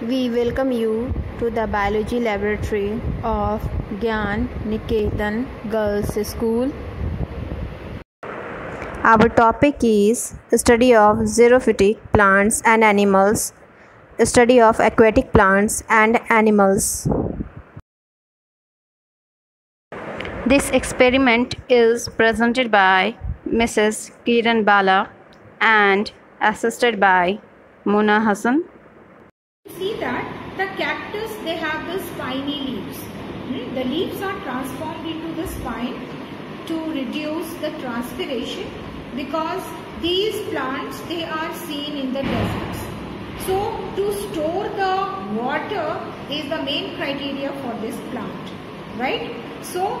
We welcome you to the biology laboratory of Gyan Niketan Girls School. Our topic is study of xerophytic plants and animals, study of aquatic plants and animals. This experiment is presented by Mrs. Kiran Bala and assisted by Mona Hassan. See that? The cactus they have the spiny leaves. Hmm, the leaves are transformed into the spine to reduce the transpiration because these plants they are seen in the deserts. So to store the water is the main criteria for this plant right? So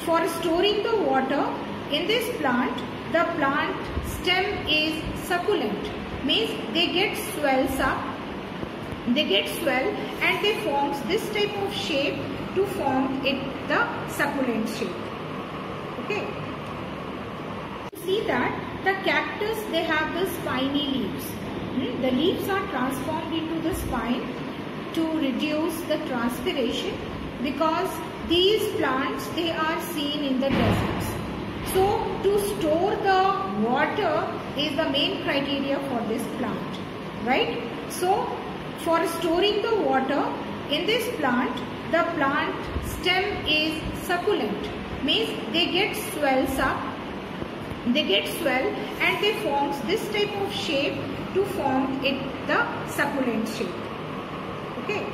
for storing the water in this plant the plant stem is succulent. Means they get swells up they get swell and they forms this type of shape to form it the succulent shape. Okay? See that the cactus they have the spiny leaves. Hmm, the leaves are transformed into the spine to reduce the transpiration because these plants they are seen in the deserts. So to store the water is the main criteria for this plant right? So for storing the water in this plant the plant stem is succulent. Means they get swells up. They get swell and they forms this type of shape to form it the succulent shape. Okay?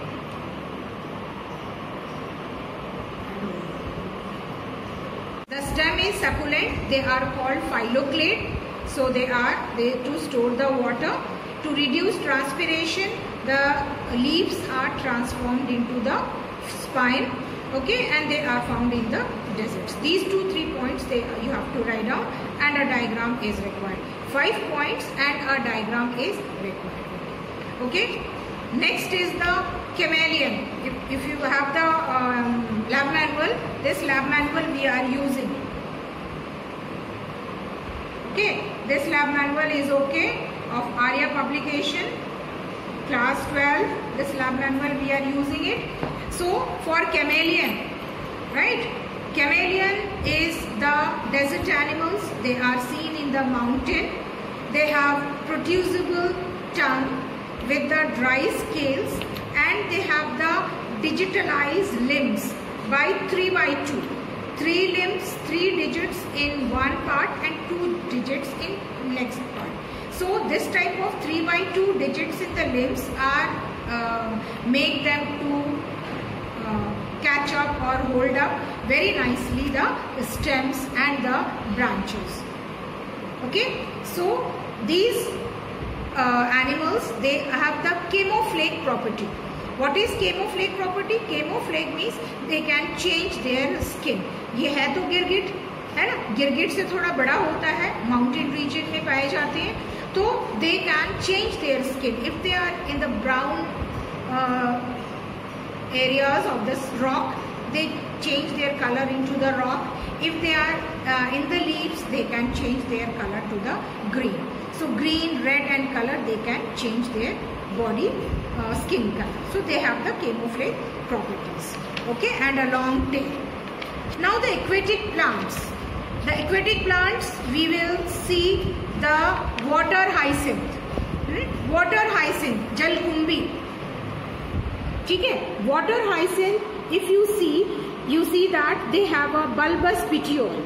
The stem is succulent. They are called phylloclade so they are they to store the water to reduce transpiration the leaves are transformed into the spine okay and they are found in the deserts. These two three points they you have to write down and a diagram is required. Five points and a diagram is required okay. Next is the chameleon. If, if you have the um, lab manual this lab manual we are using. Okay this lab manual is okay of Arya publication class 12 this lab manual we are using it. So for chameleon right? Chameleon is the desert animals. They are seen in the mountain. They have protrusible tongue with the dry scales and they have the digitalized limbs by 3 by 2 three limbs three digits in one part and two digits in next part so this type of 3 by 2 digits in the limbs are uh, make them to uh, catch up or hold up very nicely the stems and the branches okay so these uh, animals they have the camouflage property what is camouflage property camouflage means they can change their skin ये है तो गिरगिट है ना गिरगिट से थोड़ा बड़ा होता है माउंटेन रीजन में पाए जाते हैं So they can change their skin. If they are in the brown uh, areas of this rock, they change their color into the rock. If they are uh, in the leaves, they can change their color to the green. So green, red and color, they can change their body uh, skin color. So they have the camouflage properties. Okay, and a long tail. Now the aquatic plants. the aquatic plants we will see the water hyacinth hmm? water hyacinth jalkumbi ठीक है water hyacinth if you see you see that they have a bulbous petiole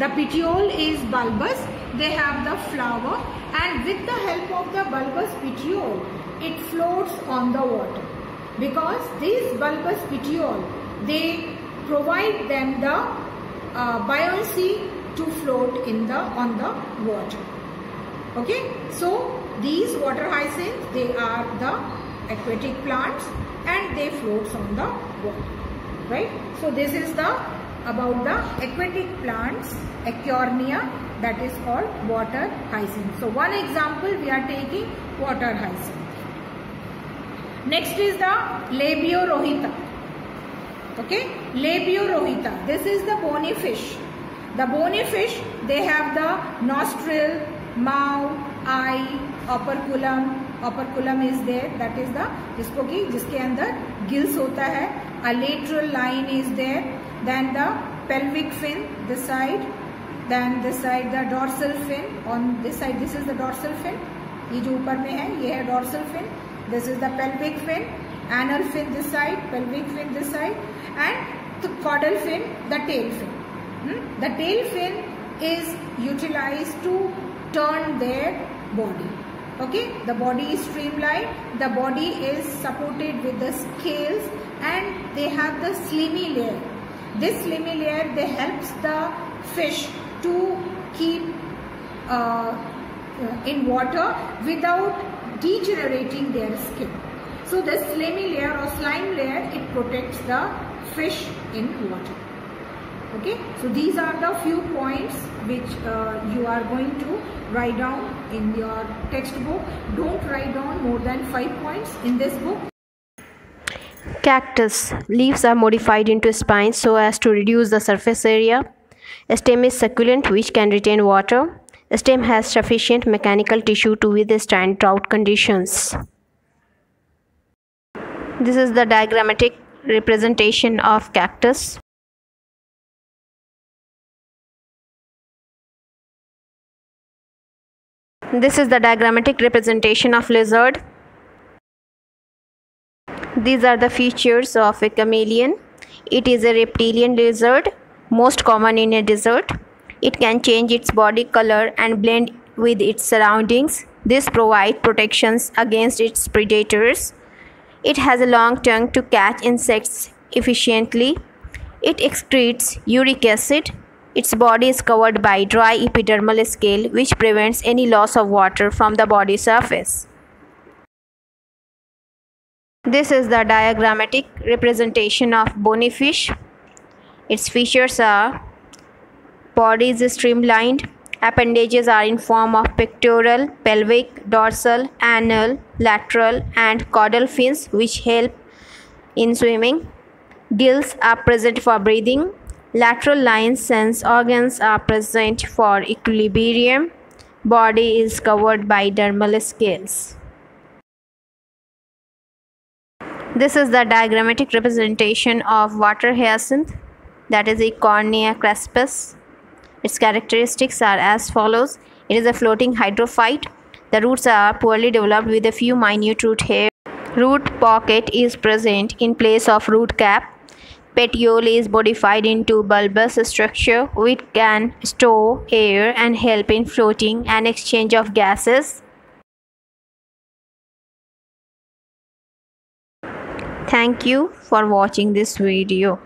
the petiole is bulbous they have the flower and with the help of the bulbous petiole it floats on the water because this bulbous petiole they provide them the uh, buoyancy to float in the on the water. Okay? So these water hyacinths they are the aquatic plants and they floats on the water. Right? So this is the about the aquatic plants Eichhornia that is called water hyacinth. So one example we are taking water hyacinth. Next is the Labeo rohita okay labiorohita this is the bony fish the bony fish they have the nostril mouth eye operculum operculum is there that is the जिसको कि जिसके अंदर gills होता है a lateral line is there then the pelvic fin this side then this side the dorsal fin on this side this is the dorsal fin ये जो ऊपर में है ये है dorsal fin this is the pelvic fin anal fin this side pelvic fin this side and the caudal fin the tail fin. Hmm? the tail fin is utilized to turn their body. Okay? The body is streamlined. The body is supported with the scales and they have the slimy layer. This slimy layer they helps the fish to keep uh, in water without degenerating their skin. So the slimy layer or slime layer it protects the fish in water. Okay? So these are the few points which uh, you are going to write down in your textbook. Don't write down more than five points in this book. Cactus. Leaves are modified into spines so as to reduce the surface area. Stem is succulent which can retain water. Stem has sufficient mechanical tissue to withstand drought conditions. This is the diagrammatic representation of cactus This is the diagrammatic representation of lizard. These are the features of a chameleon. It is a reptilian lizard, most common in a desert. It can change its body color and blend with its surroundings. This provides protections against its predators. It has a long tongue to catch insects efficiently. It excretes uric acid, its body is covered by dry epidermal scale which prevents any loss of water from the body surface. This is the diagrammatic representation of bony fish. Its features are body is streamlined, appendages are in form of pectoral, pelvic, dorsal, anal, lateral and caudal fins which help in swimming. Gills are present for breathing. Lateral lines sense organs are present for equilibrium. Body is covered by dermal scales. This is the diagrammatic representation of water hyacinth that is Eichhornia crassipes. Its characteristics are as follows. It is a floating hydrophyte. The roots are poorly developed with a few minute root hairs. Root pocket is present in place of root cap Petiole is modified into bulbous structure which can store air and help in floating and exchange of gases. Thank you for watching this video.